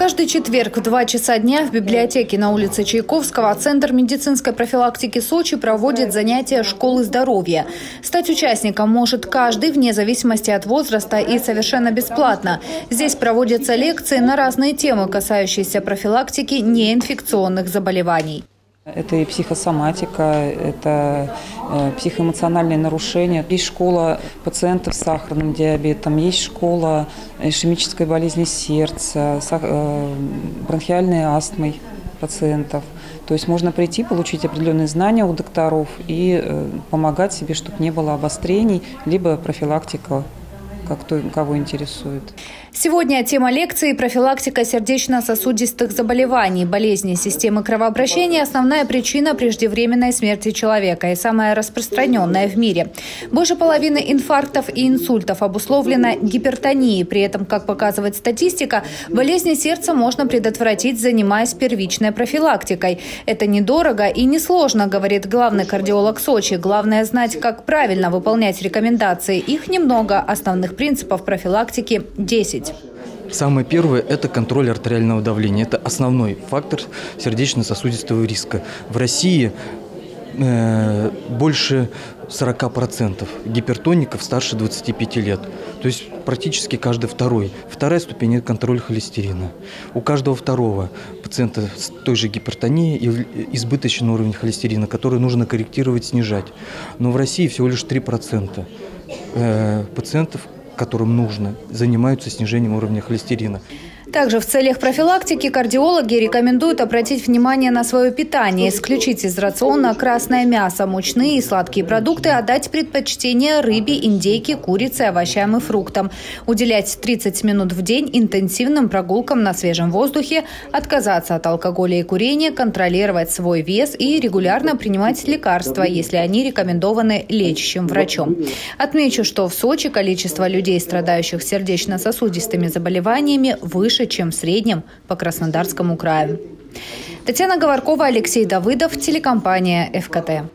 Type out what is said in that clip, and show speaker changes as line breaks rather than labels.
Каждый четверг в 2 часа дня в библиотеке на улице Чайковского Центр медицинской профилактики Сочи проводит занятия школы здоровья. Стать участником может каждый вне зависимости от возраста и совершенно бесплатно. Здесь проводятся лекции на разные темы, касающиеся профилактики неинфекционных заболеваний.
Это и психосоматика, это психоэмоциональные нарушения. Есть школа пациентов с сахарным диабетом, есть школа ишемической болезни сердца, э, бронхиальной астмой пациентов. То есть можно прийти, получить определенные знания у докторов и э, помогать себе, чтобы не было обострений, либо профилактика как кто, кого интересует.
Сегодня тема лекции – профилактика сердечно-сосудистых заболеваний, болезней системы кровообращения – основная причина преждевременной смерти человека и самая распространенная в мире. Больше половины инфарктов и инсультов обусловлено гипертонией. При этом, как показывает статистика, болезни сердца можно предотвратить, занимаясь первичной профилактикой. Это недорого и несложно, говорит главный кардиолог Сочи. Главное знать, как правильно выполнять рекомендации. Их немного, основных принципов профилактики 10.
Самое первое – это контроль артериального давления. Это основной фактор сердечно-сосудистого риска. В России э, больше 40% гипертоников старше 25 лет. То есть практически каждый второй. Вторая ступень – это контроль холестерина. У каждого второго пациента с той же гипертонией избыточный уровень холестерина, который нужно корректировать, снижать. Но в России всего лишь 3% э, пациентов, которым нужно, занимаются снижением уровня холестерина.
Также в целях профилактики кардиологи рекомендуют обратить внимание на свое питание, исключить из рациона красное мясо, мучные и сладкие продукты, отдать а предпочтение рыбе, индейке, курице, овощам и фруктам. Уделять 30 минут в день интенсивным прогулкам на свежем воздухе, отказаться от алкоголя и курения, контролировать свой вес и регулярно принимать лекарства, если они рекомендованы лечащим врачом. Отмечу, что в Сочи количество людей, страдающих сердечно-сосудистыми заболеваниями, выше выше, чем в среднем по Краснодарскому краю. Татьяна Говоркова, Алексей Давыдов, телекомпания «ФКТ».